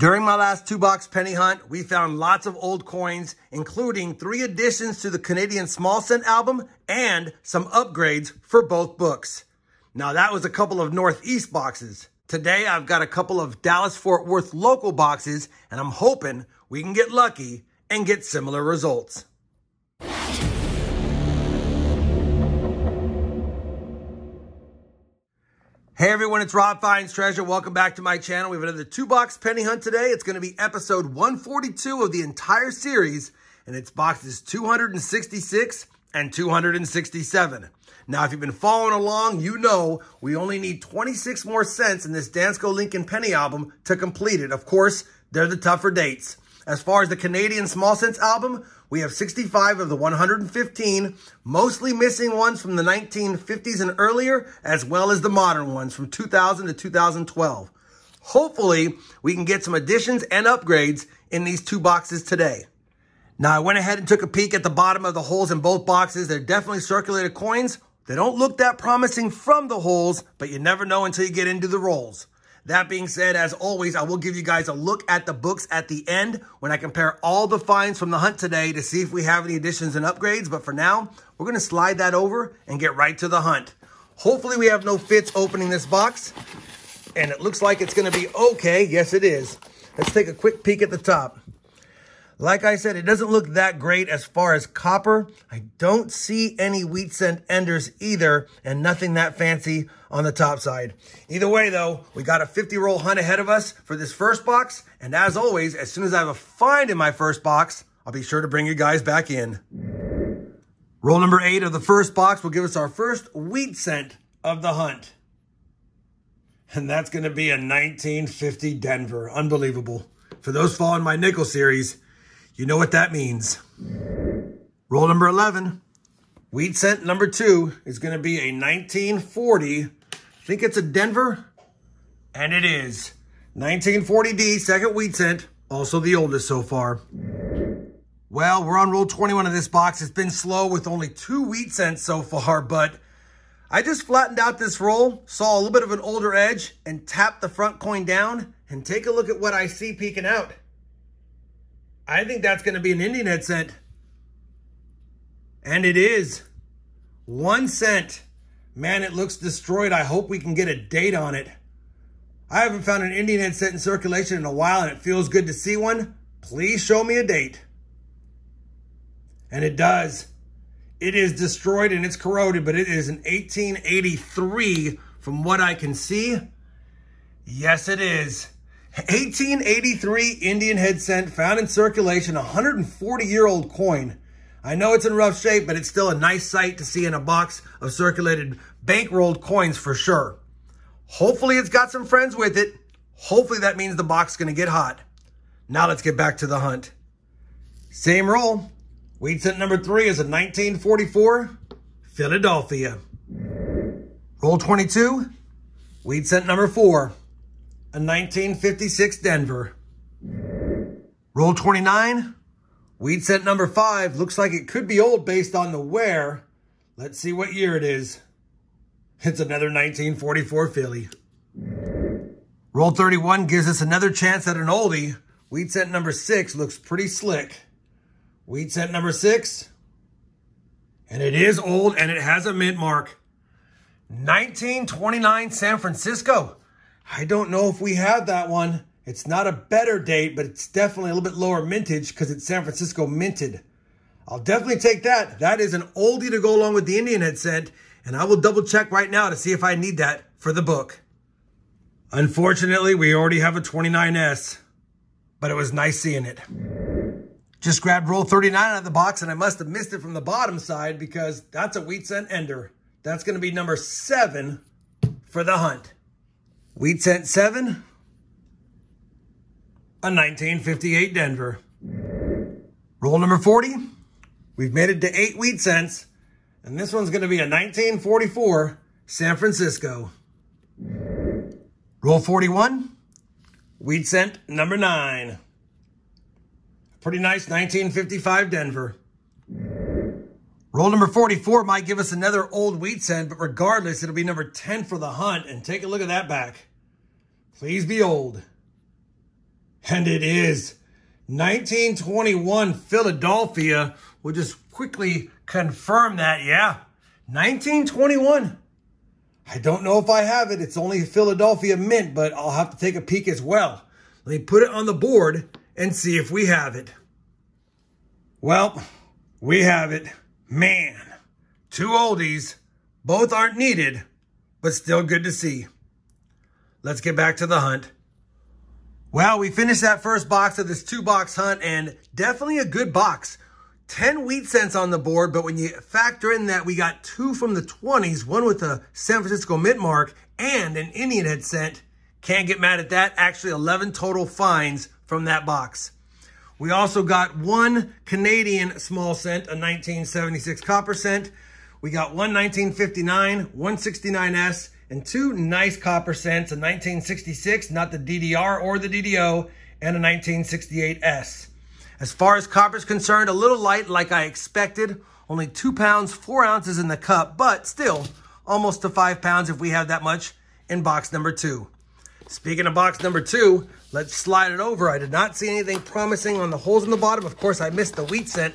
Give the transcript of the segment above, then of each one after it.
During my last two box penny hunt, we found lots of old coins, including three additions to the Canadian Small Cent album and some upgrades for both books. Now that was a couple of Northeast boxes. Today I've got a couple of Dallas Fort Worth local boxes and I'm hoping we can get lucky and get similar results. Hey everyone, it's Rob Finds Treasure. Welcome back to my channel. We have another two box penny hunt today. It's going to be episode 142 of the entire series, and it's boxes 266 and 267. Now, if you've been following along, you know we only need 26 more cents in this Dansco Lincoln penny album to complete it. Of course, they're the tougher dates. As far as the Canadian Small Cents album, we have 65 of the 115, mostly missing ones from the 1950s and earlier, as well as the modern ones from 2000 to 2012. Hopefully, we can get some additions and upgrades in these two boxes today. Now, I went ahead and took a peek at the bottom of the holes in both boxes. They're definitely circulated coins. They don't look that promising from the holes, but you never know until you get into the rolls. That being said, as always, I will give you guys a look at the books at the end when I compare all the finds from the hunt today to see if we have any additions and upgrades. But for now, we're going to slide that over and get right to the hunt. Hopefully we have no fits opening this box. And it looks like it's going to be okay. Yes, it is. Let's take a quick peek at the top. Like I said, it doesn't look that great as far as copper. I don't see any wheat cent enders either, and nothing that fancy on the top side. Either way, though, we got a 50 roll hunt ahead of us for this first box. And as always, as soon as I have a find in my first box, I'll be sure to bring you guys back in. Roll number eight of the first box will give us our first wheat cent of the hunt. And that's going to be a 1950 Denver. Unbelievable. For those following my nickel series, you know what that means. Roll number 11. Wheat cent number two is going to be a 1940. I think it's a Denver. And it is. 1940D, second wheat cent. Also the oldest so far. Well, we're on roll 21 of this box. It's been slow with only two wheat cents so far, but I just flattened out this roll, saw a little bit of an older edge, and tapped the front coin down. And take a look at what I see peeking out. I think that's going to be an Indian head cent. And it is. One cent. Man, it looks destroyed. I hope we can get a date on it. I haven't found an Indian head cent in circulation in a while, and it feels good to see one. Please show me a date. And it does. It is destroyed and it's corroded, but it is an 1883 from what I can see. Yes, it is. 1883 Indian head cent found in circulation, 140 year old coin. I know it's in rough shape, but it's still a nice sight to see in a box of circulated bankrolled coins for sure. Hopefully it's got some friends with it. Hopefully that means the box is going to get hot. Now let's get back to the hunt. Same roll. Wheat cent number three is a 1944 Philadelphia. Roll 22. Wheat cent number four, a 1956 Denver. Roll 29. Wheat cent number five. Looks like it could be old based on the wear. Let's see what year it is. It's another 1944 Philly. Roll 31 gives us another chance at an oldie. Wheat cent number six looks pretty slick. Wheat cent number six. And it is old and it has a mint mark. 1929 San Francisco. I don't know if we have that one. It's not a better date, but it's definitely a little bit lower mintage because it's San Francisco minted. I'll definitely take that. That is an oldie to go along with the Indian head cent, and I will double check right now to see if I need that for the book. Unfortunately, we already have a 29S, but it was nice seeing it. Just grabbed roll 39 out of the box, and I must have missed it from the bottom side because that's a wheat cent ender. That's going to be number seven for the hunt. Wheat cent seven, a 1958 Denver. Roll number 40. We've made it to eight wheat cents. And this one's going to be a 1944 San Francisco. Roll 41. Wheat cent number nine. Pretty nice 1955 Denver. Roll number 44 might give us another old wheat cent, but regardless, it'll be number 10 for the hunt. And take a look at that back. Please be old. And it is 1921 Philadelphia. We'll just quickly confirm that. Yeah, 1921. I don't know if I have it. It's only Philadelphia Mint, but I'll have to take a peek as well. Let me put it on the board and see if we have it. Well, we have it. Man, two oldies. Both aren't needed, but still good to see. Let's get back to the hunt. Well, we finished that first box of this two-box hunt, and definitely a good box. 10 wheat cents on the board, but when you factor in that we got two from the 20s, one with a San Francisco mint mark and an Indian head cent, can't get mad at that. Actually, 11 total finds from that box. We also got one Canadian small cent, a 1976 copper cent. We got one 1959, 169S, and two nice copper cents, a 1966, not the DDR or the DDO, and a 1968S. As far as copper is concerned, a little light like I expected. Only two pounds, four ounces in the cup, but still almost to five pounds if we have that much in box number two. Speaking of box number two, let's slide it over. I did not see anything promising on the holes in the bottom. Of course, I missed the wheat cent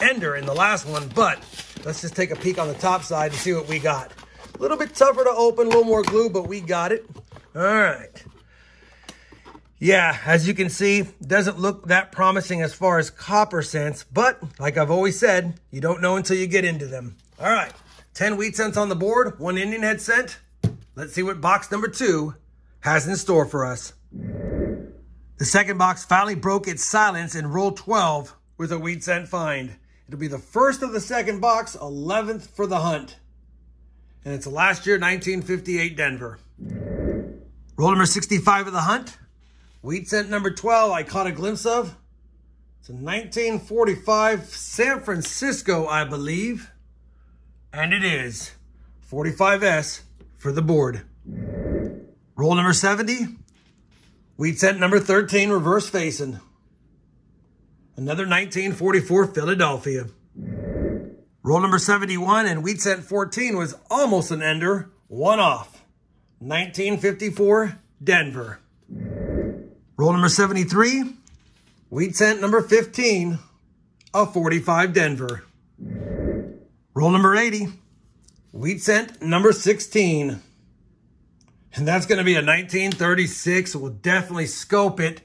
ender in the last one, but let's just take a peek on the top side and see what we got. A little bit tougher to open, a little more glue, but we got it. All right. Yeah, as you can see, doesn't look that promising as far as copper cents, but like I've always said, you don't know until you get into them. All right, 10 wheat cents on the board, one Indian head cent. Let's see what box number two has in store for us. The second box finally broke its silence in roll 12 with a wheat cent find. It'll be the first of the second box, 11th for the hunt. And it's last year, 1958 Denver. Roll number 65 of the hunt. Wheat cent number 12 I caught a glimpse of. It's a 1945 San Francisco, I believe. And it is 45S for the board. Roll number 70. Wheat cent number 13, reverse facing. Another 1944 Philadelphia. Roll number 71 and wheat cent 14 was almost an ender, one off. 1954 Denver. Roll number 73, wheat cent number 15, a 45 Denver. Roll number 80, wheat cent number 16. And that's going to be a 1936. We'll definitely scope it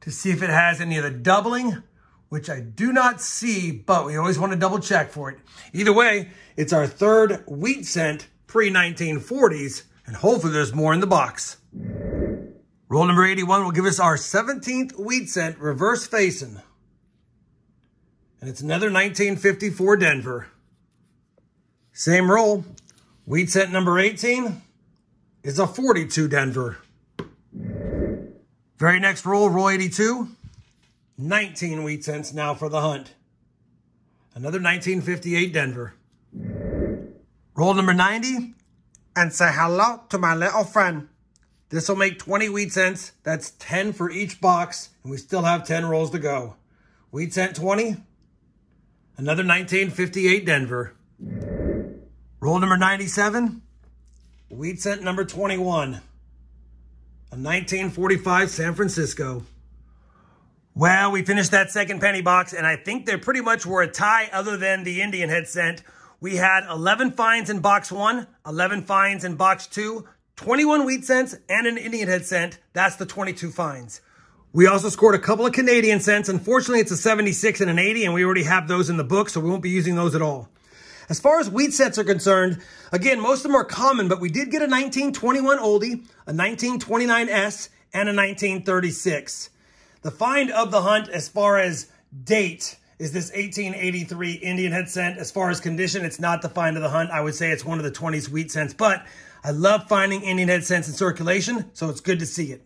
to see if it has any of the doubling, which I do not see, but we always want to double check for it. Either way, it's our third wheat cent pre-1940s, and hopefully there's more in the box. Roll number 81 will give us our 17th wheat cent reverse facing. And it's another 1954 Denver. Same roll. Wheat cent number 18 is a 42 Denver. Very next roll, roll 82. 19 wheat cents now for the hunt. Another 1958 Denver. Roll number 90. And say hello to my little friend. This will make 20 wheat cents. That's 10 for each box. And we still have 10 rolls to go. Wheat cent 20. Another 1958 Denver. Roll number 97. Wheat cent number 21, a 1945 San Francisco. Well, we finished that second penny box, and I think they pretty much were a tie other than the Indian head cent. We had 11 finds in box one, 11 finds in box two, 21 wheat cents, and an Indian head cent. That's the 22 finds. We also scored a couple of Canadian cents. Unfortunately, it's a 76 and an 80, and we already have those in the book, so we won't be using those at all. As far as wheat cents are concerned, again, most of them are common, but we did get a 1921 oldie, a 1929S, and a 1936. The find of the hunt as far as date is this 1883 Indian head cent. As far as condition, it's not the find of the hunt. I would say it's one of the 20s wheat cents, but I love finding Indian head cents in circulation, so it's good to see it.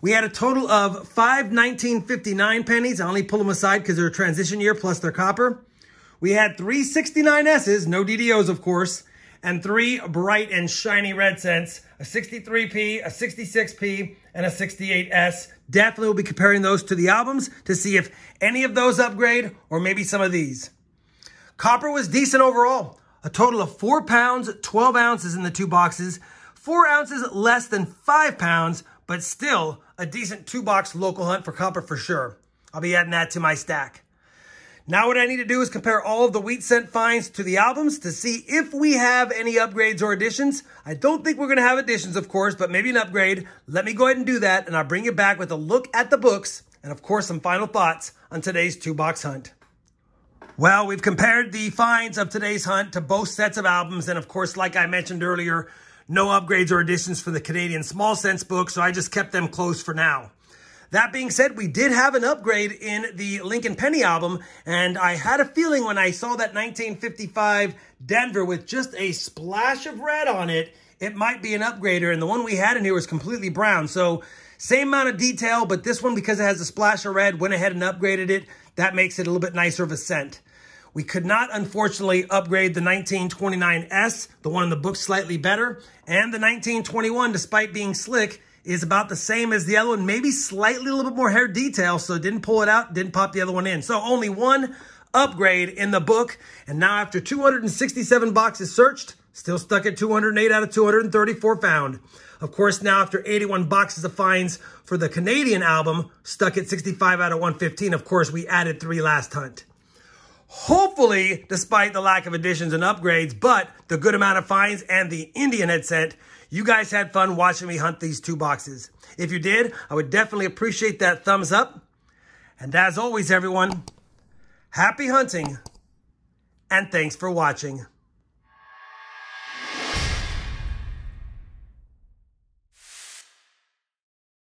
We had a total of five 1959 pennies. I only pull them aside because they're a transition year plus they're copper. We had three 69Ss, no DDOs, of course, and three bright and shiny red cents, a 63P, a 66P, and a 68S. Definitely will be comparing those to the albums to see if any of those upgrade or maybe some of these. Copper was decent overall. A total of 4 pounds, 12 ounces in the two boxes. 4 ounces less than 5 pounds, but still a decent two-box local hunt for copper for sure. I'll be adding that to my stack. Now what I need to do is compare all of the wheat cent finds to the albums to see if we have any upgrades or additions. I don't think we're going to have additions, of course, but maybe an upgrade. Let me go ahead and do that, and I'll bring you back with a look at the books and, of course, some final thoughts on today's two-box hunt. Well, we've compared the finds of today's hunt to both sets of albums, and of course, like I mentioned earlier, no upgrades or additions for the Canadian Small Cents book, so I just kept them closed for now. That being said, we did have an upgrade in the Lincoln Penny album, and I had a feeling when I saw that 1955 Denver with just a splash of red on it, it might be an upgrader, and the one we had in here was completely brown. So same amount of detail, but this one, because it has a splash of red, went ahead and upgraded it. That makes it a little bit nicer of a cent. We could not, unfortunately, upgrade the 1929S, the one in the book slightly better, and the 1921, despite being slick, is about the same as the other one, maybe slightly a little bit more hair detail, so didn't pull it out, didn't pop the other one in. So only one upgrade in the book, and now after 267 boxes searched, still stuck at 208 out of 234 found. Of course, now after 81 boxes of finds for the Canadian album, stuck at 65 out of 115. Of course, we added three last hunt. Hopefully, despite the lack of additions and upgrades, but the good amount of finds and the Indian had cent, you guys had fun watching me hunt these two boxes. If you did, I would definitely appreciate that thumbs up. And as always, everyone, happy hunting and thanks for watching.